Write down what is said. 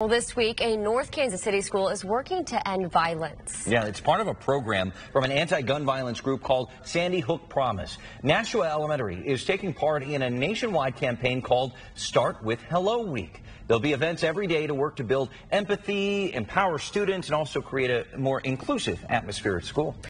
Well, this week, a North Kansas City school is working to end violence. Yeah, it's part of a program from an anti-gun violence group called Sandy Hook Promise. Nashua Elementary is taking part in a nationwide campaign called Start with Hello Week. There'll be events every day to work to build empathy, empower students, and also create a more inclusive atmosphere at school.